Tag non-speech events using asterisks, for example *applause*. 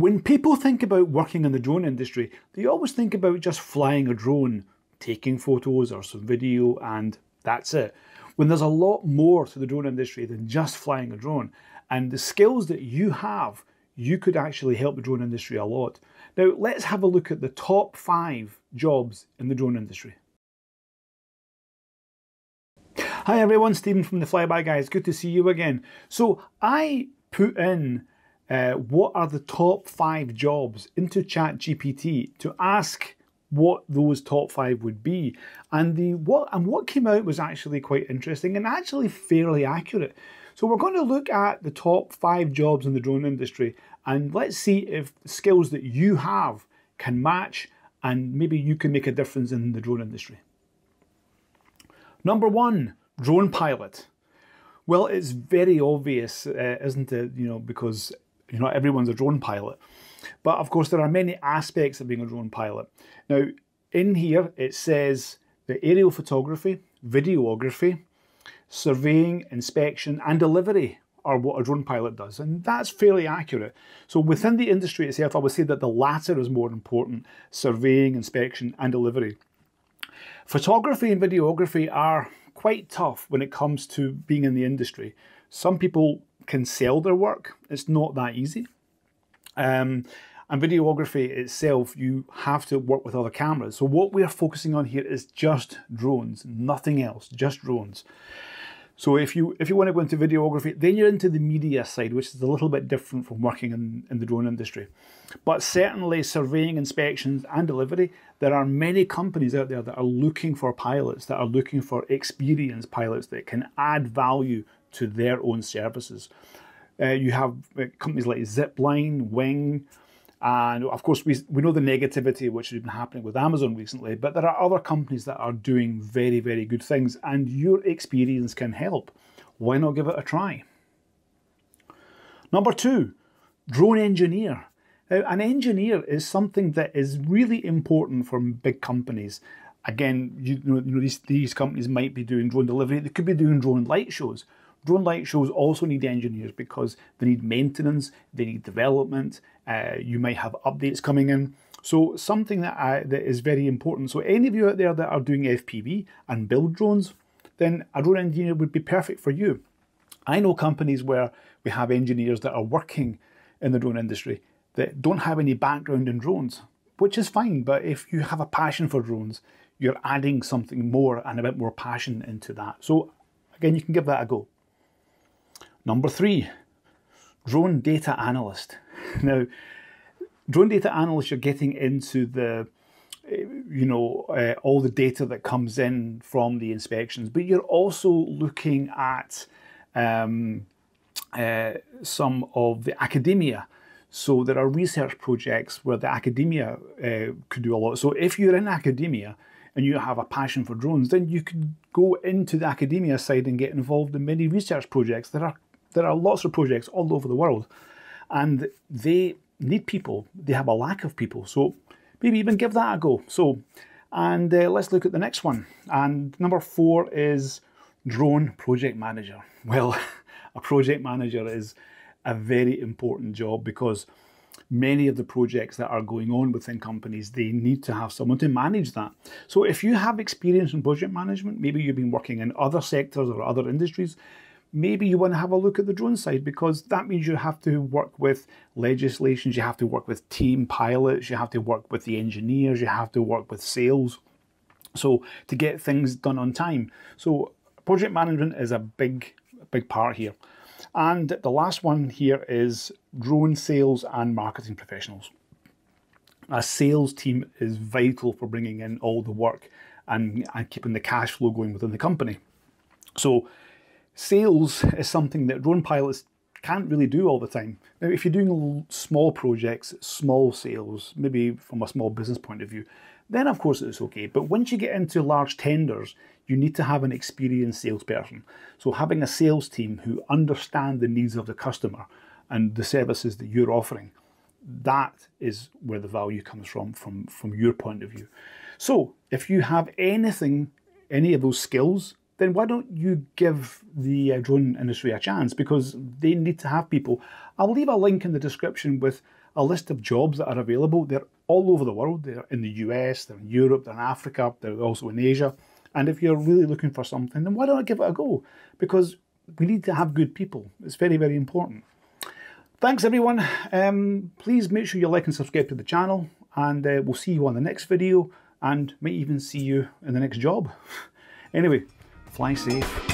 When people think about working in the drone industry, they always think about just flying a drone, taking photos or some video, and that's it. When there's a lot more to the drone industry than just flying a drone, and the skills that you have, you could actually help the drone industry a lot. Now, let's have a look at the top five jobs in the drone industry. Hi everyone, Stephen from the Flyby Guys. Good to see you again. So I put in uh, what are the top five jobs into ChatGPT to ask what those top five would be. And the what and what came out was actually quite interesting and actually fairly accurate. So we're going to look at the top five jobs in the drone industry and let's see if skills that you have can match and maybe you can make a difference in the drone industry. Number one, drone pilot. Well, it's very obvious, uh, isn't it? You know, because you know, everyone's a drone pilot. But of course, there are many aspects of being a drone pilot. Now, in here, it says the aerial photography, videography, surveying, inspection, and delivery are what a drone pilot does, and that's fairly accurate. So within the industry itself, I would say that the latter is more important, surveying, inspection, and delivery. Photography and videography are quite tough when it comes to being in the industry. Some people can sell their work. It's not that easy. Um, and videography itself, you have to work with other cameras. So what we are focusing on here is just drones, nothing else, just drones. So if you if you want to go into videography, then you're into the media side, which is a little bit different from working in, in the drone industry. But certainly surveying, inspections and delivery, there are many companies out there that are looking for pilots, that are looking for experienced pilots that can add value to their own services. Uh, you have uh, companies like Zipline, Wing, and of course, we, we know the negativity which has been happening with Amazon recently, but there are other companies that are doing very, very good things, and your experience can help. Why not give it a try? Number two, drone engineer. Now, an engineer is something that is really important for big companies. Again, you know, you know these, these companies might be doing drone delivery, they could be doing drone light shows. Drone light shows also need engineers because they need maintenance, they need development, uh, you might have updates coming in. So something that, I, that is very important. So any of you out there that are doing FPV and build drones, then a drone engineer would be perfect for you. I know companies where we have engineers that are working in the drone industry that don't have any background in drones, which is fine. But if you have a passion for drones, you're adding something more and a bit more passion into that. So again, you can give that a go. Number three, drone data analyst. *laughs* Now, drone data analyst, you're getting into the, you know, uh, all the data that comes in from the inspections, but you're also looking at um, uh, some of the academia. So there are research projects where the academia uh, could do a lot. So if you're in academia and you have a passion for drones, then you could go into the academia side and get involved in many research projects that are there are lots of projects all over the world and they need people. They have a lack of people. So maybe even give that a go. So, and uh, let's look at the next one. And number four is drone project manager. *laughs* Well, a project manager is a very important job because many of the projects that are going on within companies, they need to have someone to manage that. So if you have experience in project management, maybe you've been working in other sectors or other industries, maybe you want to have a look at the drone side because that means you have to work with legislations, you have to work with team pilots, you have to work with the engineers, you have to work with sales. So to get things done on time. So project management is a big, big part here. And the last one here is drone sales and marketing professionals. A sales team is vital for bringing in all the work and, and keeping the cash flow going within the company. So Sales *laughs* is something that drone pilots can't really do all the time. Now, if you're doing small projects, small sales, maybe from a small business point of view, then of course it's okay. But once you get into large tenders, you need to have an experienced salesperson. So having a sales team who understand the needs of the customer and the services that you're offering, that is where the value comes from, from, from your point of view. So if you have anything, any of those skills then why don't you give the uh, drone industry a chance? Because they need to have people. I'll leave a link in the description with a list of jobs that are available. They're all over the world. They're in the US, they're in Europe, they're in Africa, they're also in Asia. And if you're really looking for something, then why don't I give it a go? Because we need to have good people. It's very, very important. Thanks everyone. Um, please make sure you like and subscribe to the channel and uh, we'll see you on the next video and might even see you in the next job. *laughs* anyway, fly safe.